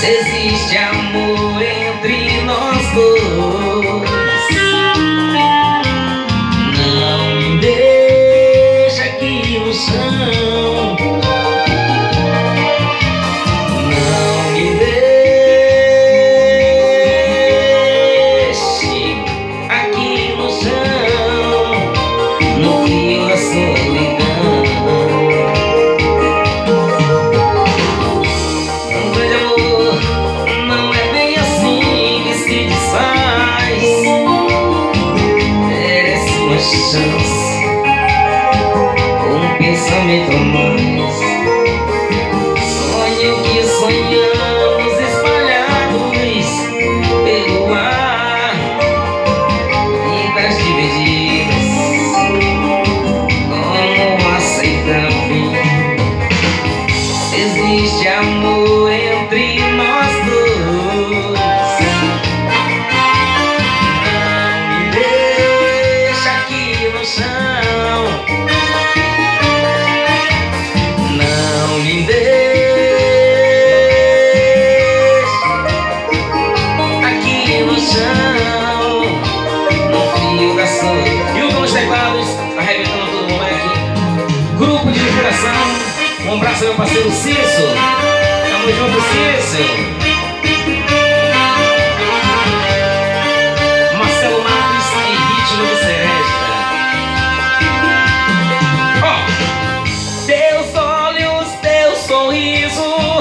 se existe amor. chance Um pensamento a mais. Sonho que sonhamos espalhados pelo ar E das divididas. Como aceitar o fim? Um abraço meu parceiro Cício. Tamo junto, Cício. Marcelo Matos e Ritmo de Seresta. Oh. Teus olhos, teu sorriso.